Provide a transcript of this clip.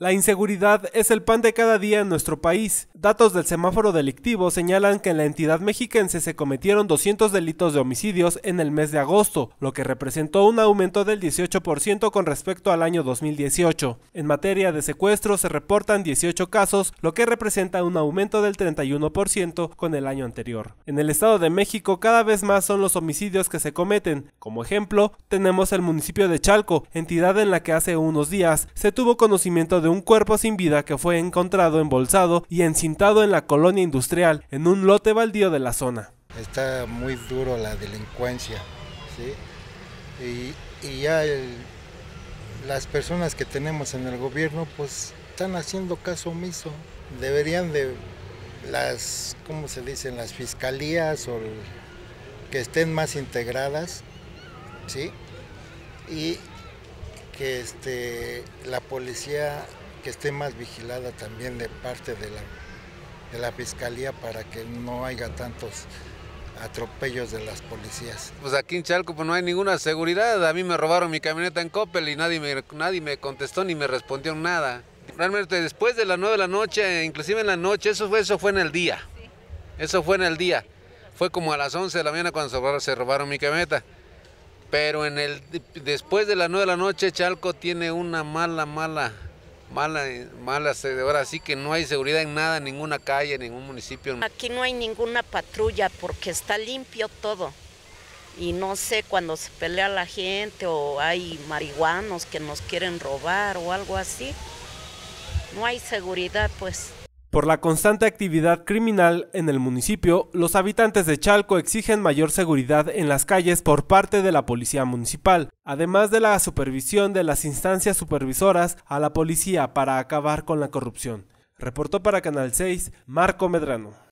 La inseguridad es el pan de cada día en nuestro país. Datos del semáforo delictivo señalan que en la entidad mexiquense se cometieron 200 delitos de homicidios en el mes de agosto, lo que representó un aumento del 18% con respecto al año 2018. En materia de secuestro se reportan 18 casos, lo que representa un aumento del 31% con el año anterior. En el Estado de México cada vez más son los homicidios que se cometen. Como ejemplo, tenemos el municipio de Chalco, entidad en la que hace unos días se tuvo conocimiento de un cuerpo sin vida que fue encontrado embolsado y encintado en la colonia industrial, en un lote baldío de la zona. Está muy duro la delincuencia, ¿sí? Y, ya las personas que tenemos en el gobierno pues están haciendo caso omiso. Deberían de las, ¿cómo se dicen? Las fiscalías o que estén más integradas, ¿sí? Y que este, la policía que esté más vigilada también de parte de la, de la fiscalía para que no haya tantos atropellos de las policías. Pues aquí en Chalco pues no hay ninguna seguridad. A mí me robaron mi camioneta en Coppel y nadie me, nadie me contestó ni me respondió nada. Realmente después de las 9 de la noche, inclusive en la noche, eso fue, eso fue en el día. Eso fue en el día. Fue como a las 11 de la mañana cuando se robaron mi camioneta. Pero en el, después de las 9 de la noche, Chalco tiene una mala, mala mala, mala, ahora sí que no hay seguridad en nada, en ninguna calle, en ningún municipio. Aquí no hay ninguna patrulla porque está limpio todo. Y no sé cuando se pelea la gente o hay marihuanos que nos quieren robar o algo así. No hay seguridad pues. Por la constante actividad criminal en el municipio, los habitantes de Chalco exigen mayor seguridad en las calles por parte de la policía municipal, además de la supervisión de las instancias supervisoras a la policía para acabar con la corrupción. Reportó para Canal 6 Marco Medrano.